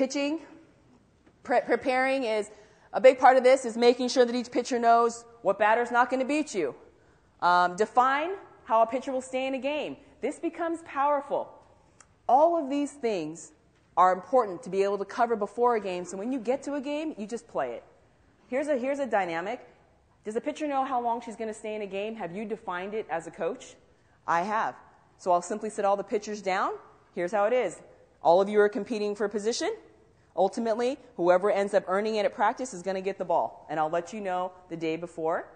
pitching, pre- preparing is a big part of this is making sure that each pitcher knows what batter's not going to beat you. Um, define how a pitcher will stay in a game. This becomes powerful. All of these things are important to be able to cover before a game. So when you get to a game, you just play it. Here's a, here's a dynamic. Does a pitcher know how long she's going to stay in a game? Have you defined it as a coach? I have. So I'll simply sit all the pitchers down. Here's how it is. All of you are competing for a position. Ultimately, whoever ends up earning it at practice is going to get the ball. And I'll let you know the day before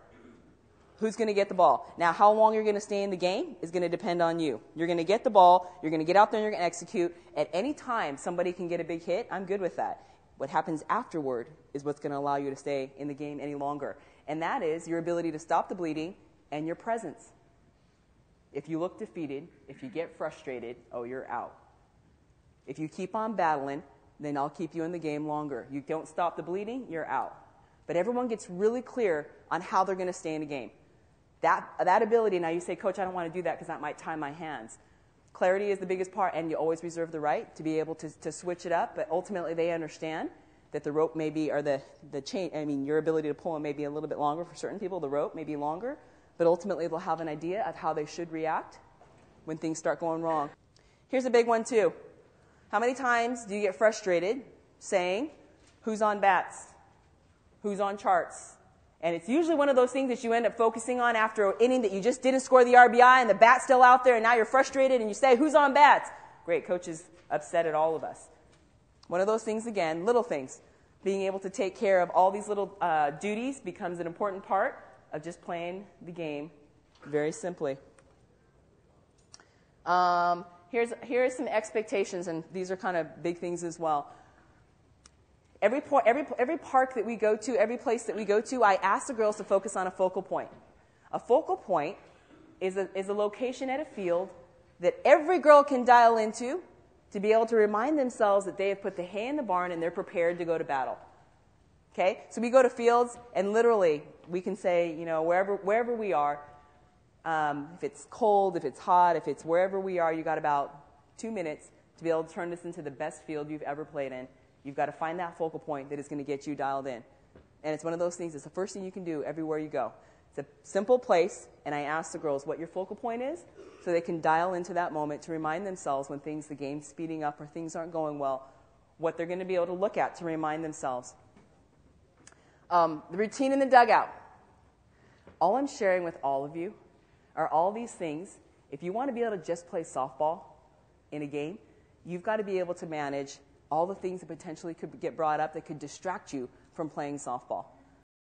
who's going to get the ball. Now, how long you're going to stay in the game is going to depend on you. You're going to get the ball, you're going to get out there and you're going to execute. At any time somebody can get a big hit, I'm good with that. What happens afterward is what's going to allow you to stay in the game any longer. And that is your ability to stop the bleeding and your presence. If you look defeated, if you get frustrated, oh, you're out. If you keep on battling, then I'll keep you in the game longer. You don't stop the bleeding, you're out. But everyone gets really clear on how they're going to stay in the game. That, that ability, now you say, Coach, I don't want to do that because that might tie my hands. Clarity is the biggest part, and you always reserve the right to be able to, to switch it up, but ultimately they understand that the rope may be, or the, the chain, I mean, your ability to pull them may be a little bit longer for certain people, the rope may be longer, but ultimately they'll have an idea of how they should react when things start going wrong. Here's a big one, too. How many times do you get frustrated saying, Who's on bats? Who's on charts? And it's usually one of those things that you end up focusing on after an inning that you just didn't score the RBI and the bat's still out there and now you're frustrated and you say, Who's on bats? Great, coach is upset at all of us. One of those things, again, little things. Being able to take care of all these little uh, duties becomes an important part of just playing the game very simply. Um, here's, here are some expectations, and these are kind of big things as well. Every, every, every park that we go to, every place that we go to, I ask the girls to focus on a focal point. A focal point is a, is a location at a field that every girl can dial into to be able to remind themselves that they have put the hay in the barn and they're prepared to go to battle. Okay? So we go to fields, and literally, we can say, you know, wherever, wherever we are, um, if it's cold, if it's hot, if it's wherever we are, you got about two minutes to be able to turn this into the best field you've ever played in You've got to find that focal point that is going to get you dialed in. And it's one of those things, it's the first thing you can do everywhere you go. It's a simple place, and I ask the girls what your focal point is so they can dial into that moment to remind themselves when things, the game's speeding up or things aren't going well, what they're going to be able to look at to remind themselves. Um, the routine in the dugout. All I'm sharing with all of you are all these things. If you want to be able to just play softball in a game, you've got to be able to manage all the things that potentially could get brought up that could distract you from playing softball.